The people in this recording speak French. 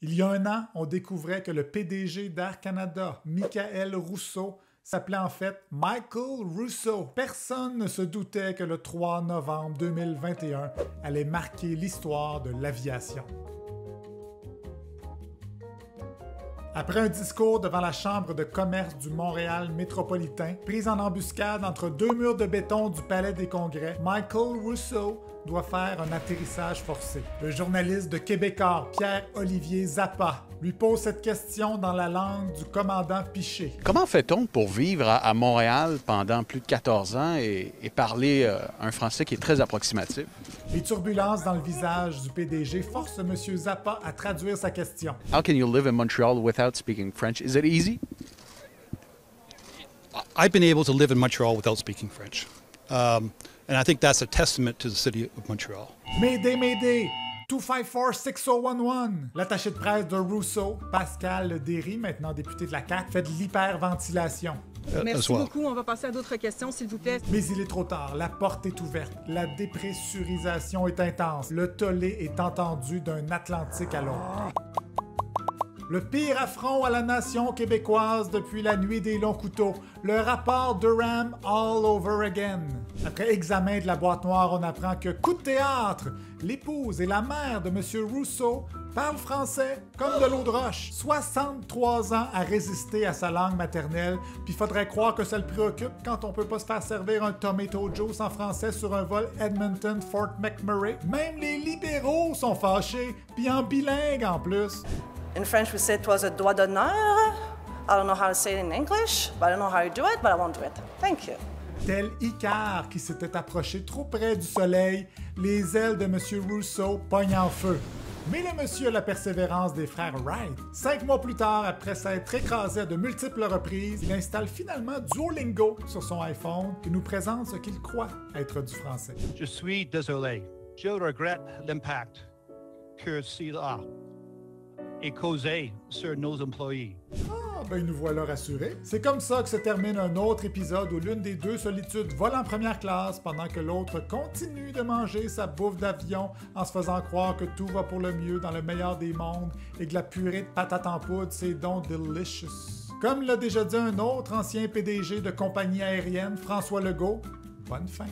Il y a un an, on découvrait que le PDG d'Air Canada, Michael Rousseau, s'appelait en fait Michael Rousseau. Personne ne se doutait que le 3 novembre 2021 allait marquer l'histoire de l'aviation. Après un discours devant la Chambre de commerce du Montréal métropolitain, pris en embuscade entre deux murs de béton du Palais des Congrès, Michael Rousseau doit faire un atterrissage forcé. Le journaliste de Québécois, Pierre-Olivier Zappa, lui pose cette question dans la langue du commandant Piché. Comment fait-on pour vivre à, Montréal pendant plus de 14 ans et, parler euh, un français qui est très approximatif? Les turbulences dans le visage du PDG forcent M. Zappa à traduire sa question. How can you live in Montreal without speaking French? Is it easy? I've been able to live in Montreal without speaking French. Um, and I think that's a testament to the city of Montreal. Mayday, Mayday! 254-6011. L'attaché de presse de Rousseau, Pascal Derry, maintenant député de la CAQ, fait de l'hyperventilation. Euh, Merci beaucoup. On va passer à d'autres questions, s'il vous plaît. Mais il est trop tard. La porte est ouverte. La dépressurisation est intense. Le tollé est entendu d'un Atlantique à l'autre. Le pire affront à la nation québécoise depuis la nuit des longs couteaux. Le rapport Durham all over again. Après examen de la boîte noire, on apprend que coup de théâtre, l'épouse et la mère de M. Rousseau parlent français comme de l'eau de roche. 63 ans à résister à sa langue maternelle, puis faudrait croire que ça le préoccupe quand on peut pas se faire servir un tomato juice en français sur un vol Edmonton-Fort McMurray. Même les libéraux sont fâchés, puis en bilingue en plus. In French, we say it was a doigt d'honneur. I don't know how to say it in English, but I don't know how to do it, but I won't do it. Thank you. Tel Icar qui s'était approché trop près du soleil, les ailes de M. Rousseau pognent en feu. Mais le monsieur a la persévérance des frères Wright. Cinq mois plus tard, après s'être écrasé à de multiples reprises, il installe finalement Duolingo sur son iPhone et nous présente ce qu'il croit être du français. Je suis désolé. Je regrette l'impact que cela et causer sur nos employés. Ah, ben nous voilà rassurés. C'est comme ça que se termine un autre épisode où l'une des deux solitudes vole en première classe pendant que l'autre continue de manger sa bouffe d'avion en se faisant croire que tout va pour le mieux dans le meilleur des mondes et que la purée de patates en poudre, c'est donc delicious. Comme l'a déjà dit un autre ancien PDG de compagnie aérienne, François Legault, bonne fin.